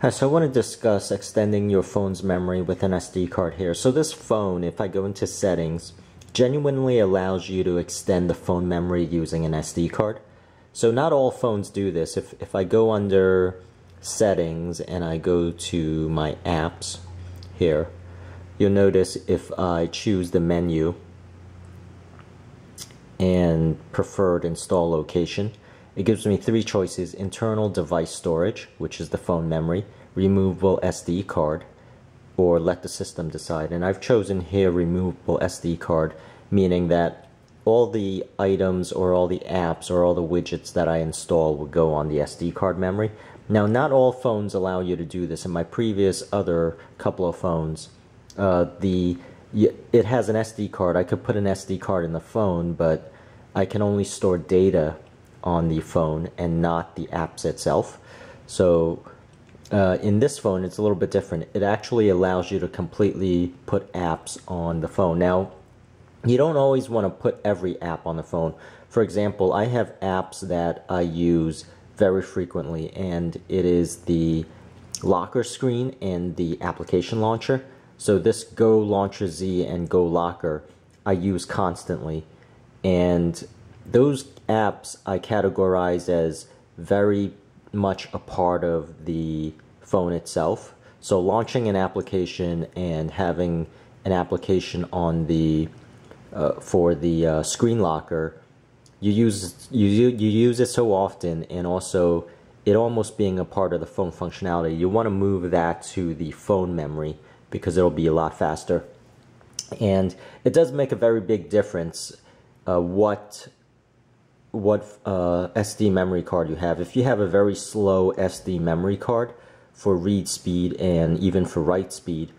So I want to discuss extending your phone's memory with an SD card here. So this phone, if I go into settings, genuinely allows you to extend the phone memory using an SD card. So not all phones do this. If, if I go under settings and I go to my apps here, you'll notice if I choose the menu and preferred install location, it gives me three choices, internal device storage, which is the phone memory, removable SD card, or let the system decide. And I've chosen here removable SD card, meaning that all the items or all the apps or all the widgets that I install will go on the SD card memory. Now, not all phones allow you to do this. In my previous other couple of phones, uh, the it has an SD card. I could put an SD card in the phone, but I can only store data on the phone and not the apps itself. So uh, in this phone, it's a little bit different. It actually allows you to completely put apps on the phone. Now, you don't always want to put every app on the phone. For example, I have apps that I use very frequently, and it is the locker screen and the application launcher. So this Go Launcher Z and Go Locker I use constantly. And those apps I categorize as very much a part of the phone itself. So launching an application and having an application on the uh, for the uh, screen locker, you use you you use it so often, and also it almost being a part of the phone functionality. You want to move that to the phone memory because it'll be a lot faster, and it does make a very big difference uh, what what uh, SD memory card you have. If you have a very slow SD memory card for read speed and even for write speed,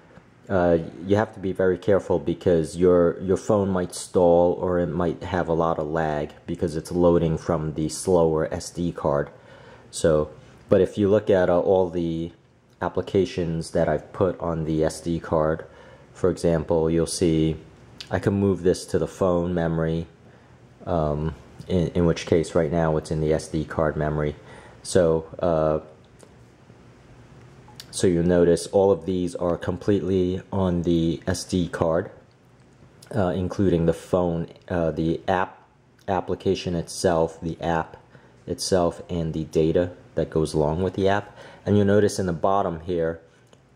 uh, you have to be very careful because your your phone might stall or it might have a lot of lag because it's loading from the slower SD card. So, but if you look at uh, all the applications that I've put on the SD card, for example, you'll see I can move this to the phone memory. Um, in, in which case right now it's in the SD card memory. So, uh, so you'll notice all of these are completely on the SD card, uh, including the phone, uh, the app application itself, the app itself, and the data that goes along with the app. And you'll notice in the bottom here,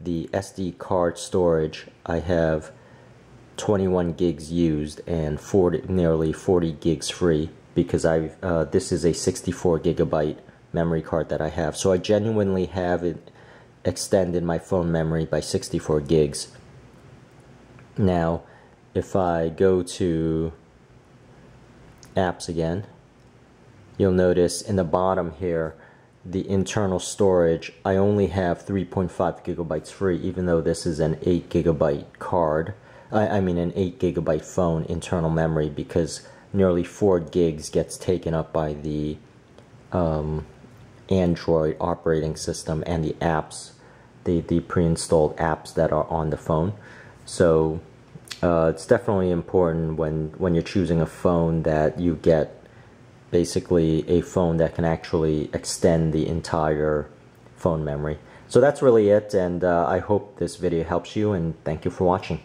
the SD card storage, I have 21 gigs used and 40, nearly 40 gigs free because I uh, this is a 64 gigabyte memory card that I have. So I genuinely have it extended my phone memory by 64 gigs. Now, if I go to apps again, you'll notice in the bottom here, the internal storage, I only have 3.5 gigabytes free, even though this is an 8 gigabyte card. I, I mean an 8 gigabyte phone internal memory because nearly 4 gigs gets taken up by the um, Android operating system and the apps, the, the pre-installed apps that are on the phone. So uh, it's definitely important when, when you're choosing a phone that you get basically a phone that can actually extend the entire phone memory. So that's really it and uh, I hope this video helps you and thank you for watching.